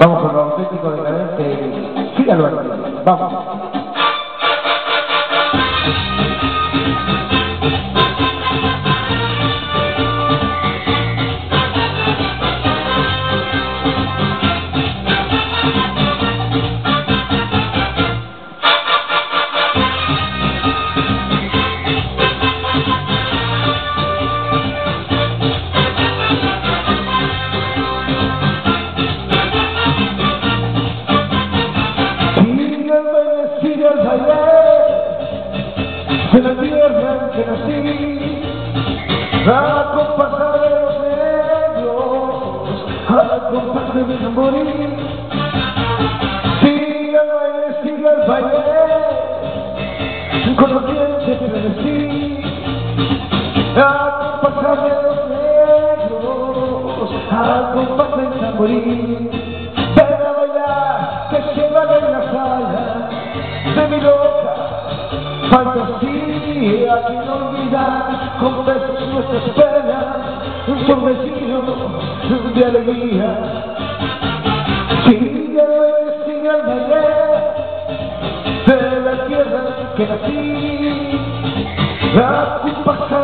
Vamos con lo auténtico decadente. Sígalo aquí. Vamos. Baile de la tierra que nací, a compás de los negros, a compás de mi morir. Sigue el baile, sigue el baile, con los dientes que nací, a compás de los negros, a compás de mi morir. Fantasía que no olvidar con besos nuestras penas un torbellino de alegría. El baile de la tierra que nací. A compás de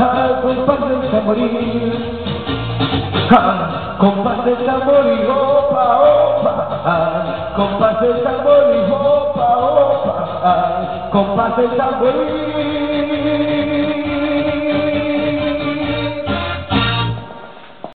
al compás del tamboril. Ah, compás del opa, opa, ah, compás del tamboril, opa, opa, ah, compás del tamboril.